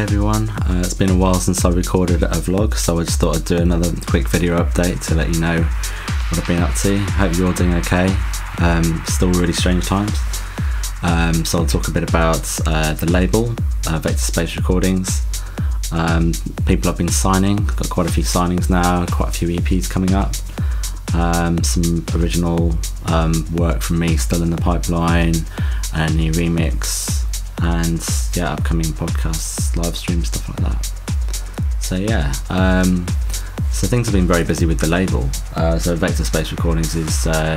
Everyone, uh, it's been a while since I recorded a vlog, so I just thought I'd do another quick video update to let you know what I've been up to. Hope you're all doing okay. Um, still really strange times. Um, so I'll talk a bit about uh, the label, uh, Vector Space Recordings. Um, people have been signing, got quite a few signings now, quite a few EPs coming up. Um, some original um, work from me still in the pipeline, and a new remix, and yeah, upcoming podcasts, live streams, stuff like that. So yeah, um, so things have been very busy with the label. Uh, so Vector Space Recordings is uh,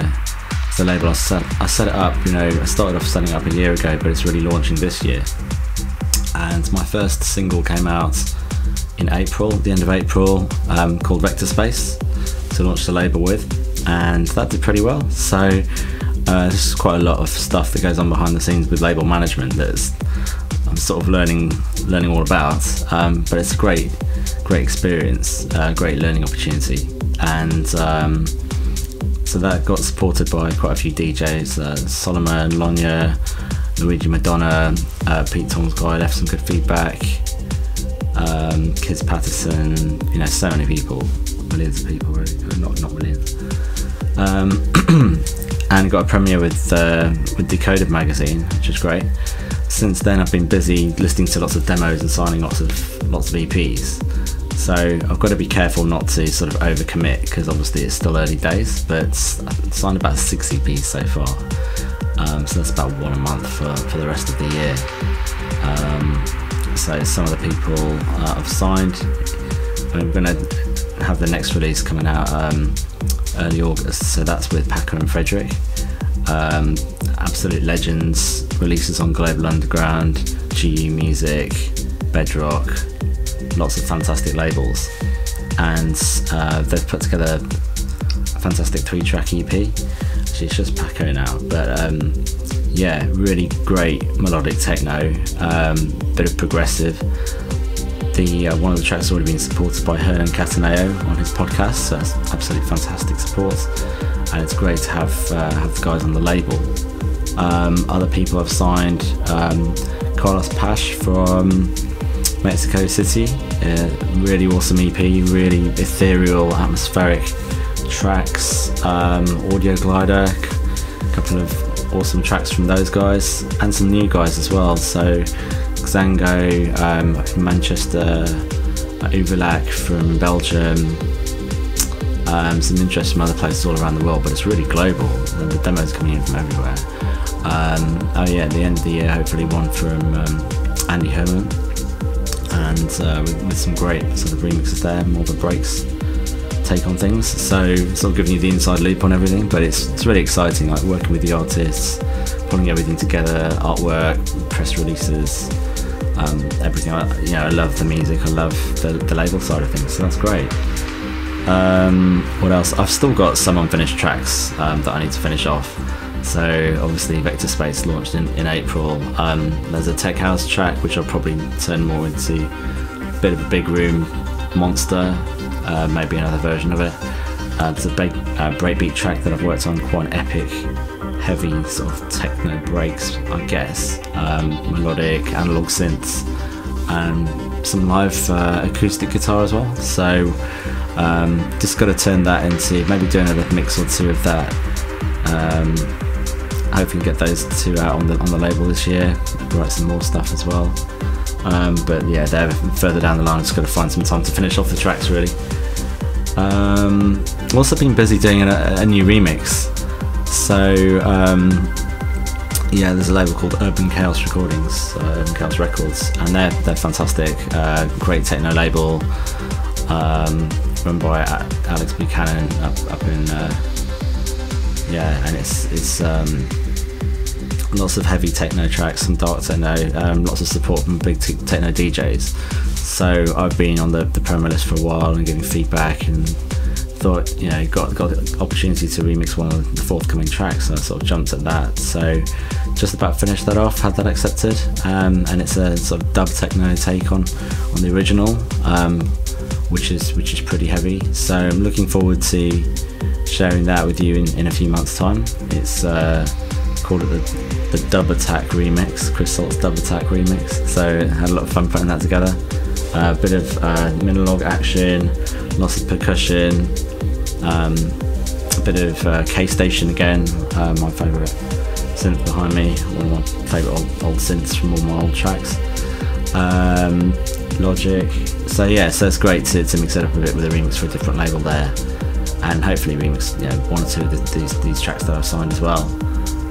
the label I set. I set it up. You know, I started off setting up a year ago, but it's really launching this year. And my first single came out in April, the end of April, um, called Vector Space to launch the label with, and that did pretty well. So uh, there's quite a lot of stuff that goes on behind the scenes with label management that's I'm sort of learning learning all about. Um, but it's a great great experience, uh, great learning opportunity, and um, so that got supported by quite a few DJs, uh, Solomun, Lonya, Luigi Madonna, uh, Pete Guy left some good feedback. Um, Kids Patterson, you know, so many people, millions of people, really, not not millions. Um, and got a premiere with uh, with Decoded magazine, which is great. Since then, I've been busy listening to lots of demos and signing lots of lots of EPs. So I've got to be careful not to sort of overcommit because obviously it's still early days. But I've signed about six EPs so far, um, so that's about one a month for, for the rest of the year. Um, so some of the people uh, I've signed, I'm going to have the next release coming out. Um, early August. So that's with Pako and Frederik. Um, absolute legends. Releases on Global Underground, GU Music, Bedrock. Lots of fantastic labels, and uh, they've put together a fantastic three-track EP. Actually, it's just Pako now, but um, yeah, really great melodic techno, um, bit of progressive the uh, one of the tracks already been supported by Hernan Cattaneo on his podcast, so it's absolutely fantastic support, and it's great to have uh, have the guys on the label. Um, other people have signed um, Carlos Pash from Mexico City, really awesome EP, really ethereal, atmospheric tracks, um, Audio Glider, a couple of awesome tracks from those guys, and some new guys as well. So Xango um, from Manchester, uh, from Belgium, um, some interest from other places all around the world, but it's really global. And the demos coming in from everywhere. Um, oh yeah, at the end of the year, hopefully one from um, Andy Herman, and uh, with, with, some great sort of remixes there, more a breaks take on things. So sort of giving you the inside loop on everything, but it's it's really exciting, like working with the artists, putting everything together, artwork, press releases um, everything. I, you know, I love the music. I love the, the label side of things. So that's great. Um, what else? I've still got some unfinished tracks um, that I need to finish off. So obviously, Vector Space launched in, in April. Um, there's a tech house track which I'll probably turn more into a bit of a big room monster, uh, maybe another version of it. Uh, there's a big uh, breakbeat track that I've worked on, quite an epic heavy sort of techno breaks, I guess, um, melodic, analog synths, and some live uh, acoustic guitar as well. So um, just got to turn that into maybe do another mix or two of that. Um, hoping to get those two out on the on the label this year. Write some more stuff as well. Um, but yeah, they're further down the line. Just got to find some time to finish off the tracks really. Um, also been busy doing a, a new remix so um, yeah, there's a label called Urban Chaos Recordings, Urban Chaos Records, and they're they're fantastic. Uh, great techno label, um, run by Alex Buchanan up, up in uh, yeah, and it's it's um, lots of heavy techno tracks, some dark techno, um, lots of support from big techno DJs. So I've been on the the promo list for a while and giving feedback and thought, you know, got got the opportunity to remix one of the forthcoming tracks, so I sort of jumped at that. So just about finished that off, had that accepted, um, and it's a sort of dub techno take on on the original, um, which is which is pretty heavy. So I'm looking forward to sharing that with you in, in a few months' time. It's uh, called it the, the Dub Attack remix, Chris Salt's Dub Attack remix. So had a lot of fun putting that together. A uh, bit of uh, action, lots of percussion, um, a bit of uh, K Station again, uh, my favourite synth behind me, one of my favourite old, old synths from all my old tracks. Um, Logic. So yeah, so it's great to, to mix it up a bit with a remix for a different label there, and hopefully remix you know, one or two of these these tracks that I've signed as well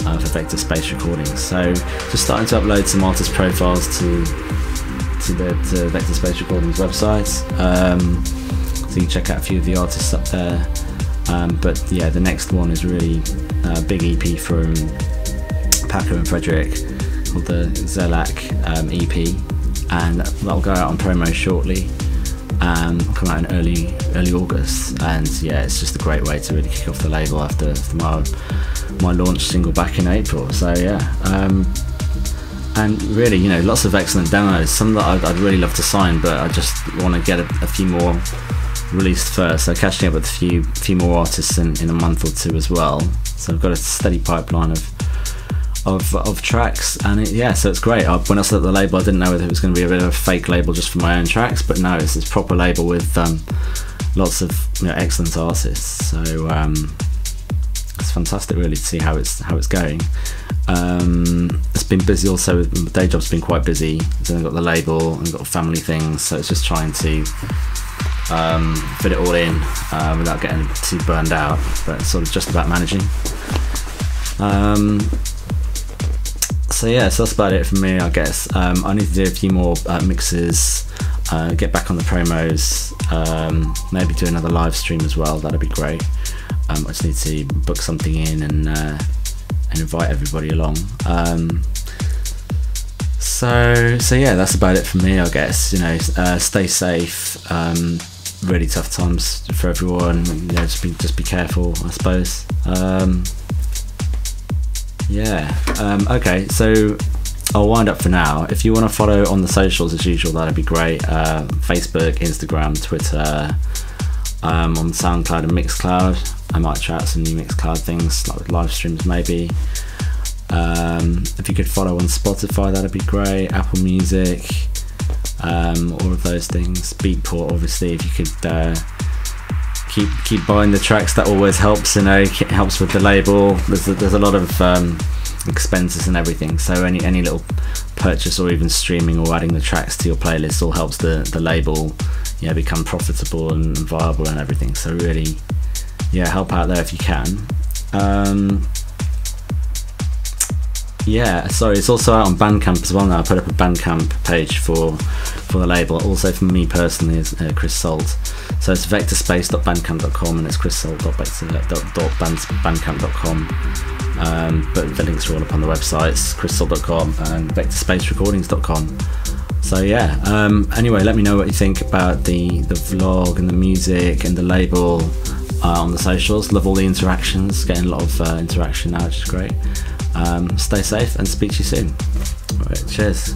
uh, for Vector Space recordings. So just starting to upload some artist profiles to to the to Vector Space Recordings website. Um, so you can check out a few of the artists up there. Um, but yeah, the next one is really a big EP from Pako and Frederik called the Zelak um, EP, and that'll go out on promo shortly. Um, come out in early early August, and yeah, it's just a great way to really kick off the label after, after my my launch single back in April. So yeah, um, and really, you know, lots of excellent demos. Some that I'd, I'd really love to sign, but I just want to get a, a, few more released first. So catching up with a few few more artists in, in a month or two as well. So I've got a steady pipeline of of, of tracks, and it, yeah, so it's great. I, when I set the label, I didn't know whether it was going to be a bit of a fake label just for my own tracks, but no, it's this proper label with um, lots of you know, excellent artists. So um, it's fantastic, really, to see how it's how it's going. Um, it's been busy also. My day job's been quite busy. Then I've got the label and got family things, so it's just trying to um, fit it all in uh, without getting too burned out. But sort of just about managing. Um, so yeah, so that's about it for me, I guess. Um, I need to do a few more uh, mixes, uh, get back on the promos, um, maybe do another live stream as well. That'd be great. Um, I just need to book something in and uh, and invite everybody along. Um, so so yeah, that's about it for me, I guess. You know, uh, stay safe. Really tough times for everyone. Know, just be just be careful, I suppose. Um, yeah. Um, okay, so I'll wind up for now. If you want to follow on the socials as usual, that'd be great. Uh, Facebook, Instagram, Twitter, um, on SoundCloud and Mixcloud. I might try out some new Mixcloud things, like live streams maybe. Um, if you could follow on Spotify, that'd be great. Apple Music, um, all of those things. Beatport, obviously, if you could uh, keep keep buying the tracks, that always helps. You know, it helps with the label. There's a, there's a lot of um, expenses and everything. So any any little purchase or even streaming or adding the tracks to your playlist all helps the the label, you know, become profitable and viable and everything. So really yeah, help out there if you can. Um, yeah, sorry, it's also out on Bandcamp as well now. I put up a Bandcamp page for for the label. Also for me personally is uh, Chris Salt. So it's vectorspace.bandcamp.com and it's chrissalt.bandcamp.com. Um, but the links are all up on the websites, chrissalt.com and vectorspacerecordings.com. So yeah. Um, anyway, let me know what you think about the the vlog and the music and the label uh, on the socials. Love all the interactions, getting a lot of uh, interaction now, which is great. Um, stay safe and speak to you soon. All right, cheers.